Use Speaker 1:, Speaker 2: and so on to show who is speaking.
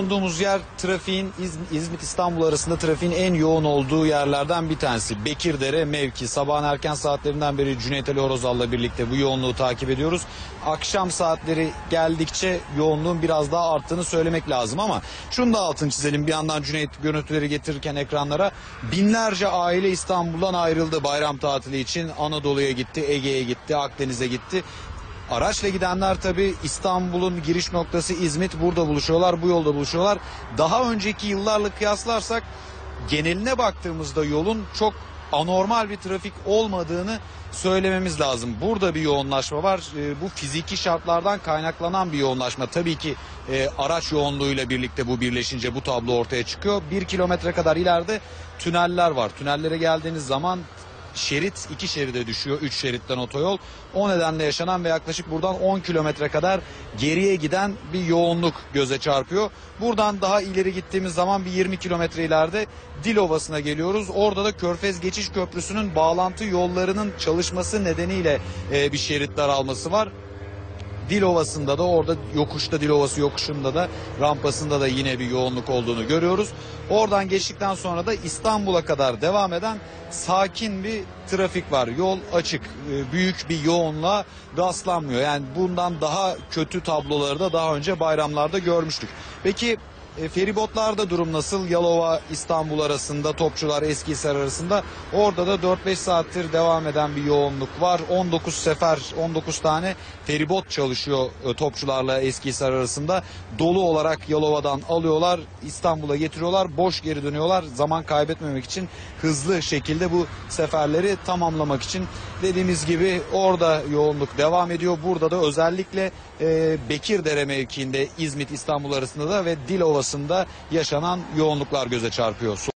Speaker 1: bulunduğumuz yer trafiğin İz- İzmit İstanbul arasında trafiğin en yoğun olduğu yerlerden bir tanesi. Bekirdere mevki. Sabahın erken saatlerinden beri Cüneyt Ali Horozal'la birlikte bu yoğunluğu takip ediyoruz. Akşam saatleri geldikçe yoğunluğun biraz daha arttığını söylemek lazım ama şunu da altını çizelim. Bir yandan Cüneyt görüntüleri getirirken ekranlara binlerce aile İstanbul'dan ayrıldı bayram tatili için. Anadolu'ya gitti, Ege'ye gitti, Akdeniz'e gitti. Araçla gidenler tabi İstanbul'un giriş noktası İzmit burada buluşuyorlar bu yolda buluşuyorlar. Daha önceki yıllarla kıyaslarsak geneline baktığımızda yolun çok anormal bir trafik olmadığını söylememiz lazım. Burada bir yoğunlaşma var. Ee, bu fiziki şartlardan kaynaklanan bir yoğunlaşma. Tabii ki e, araç yoğunluğuyla birlikte bu birleşince bu tablo ortaya çıkıyor. Bir kilometre kadar ileride tüneller var. Tünellere geldiğiniz zaman şerit iki şeride düşüyor. Üç şeritten otoyol. O nedenle yaşanan ve yaklaşık buradan 10 kilometre kadar geriye giden bir yoğunluk göze çarpıyor. Buradan daha ileri gittiğimiz zaman bir 20 kilometre ileride Dilovası'na geliyoruz. Orada da Körfez Geçiş Köprüsü'nün bağlantı yollarının çalışması nedeniyle e, bir şerit daralması var. Dilovası'nda da orada yokuşta Dilovası yokuşunda da rampasında da yine bir yoğunluk olduğunu görüyoruz. Oradan geçtikten sonra da İstanbul'a kadar devam eden sakin bir trafik var. Yol açık. Ee, Büyük bir yoğunluğa rastlanmıyor. Yani bundan daha kötü tabloları da daha önce bayramlarda görmüştük. Peki e, feribotlarda durum nasıl? Yalova İstanbul arasında, Topçular Eskihisar arasında. Orada da 4-5 saattir devam eden bir yoğunluk var. 19 sefer, 19 tane feribot çalışıyor e, Topçularla Eskihisar arasında. Dolu olarak Yalova'dan alıyorlar, İstanbul'a getiriyorlar, boş geri dönüyorlar. Zaman kaybetmemek için hızlı şekilde bu seferleri tamamlamak için dediğimiz gibi orada yoğunluk devam ediyor. Burada da özellikle e, Bekirdere mevkiinde İzmit İstanbul arasında da ve Dilovası'nda yaşanan yoğunluklar göze çarpıyor.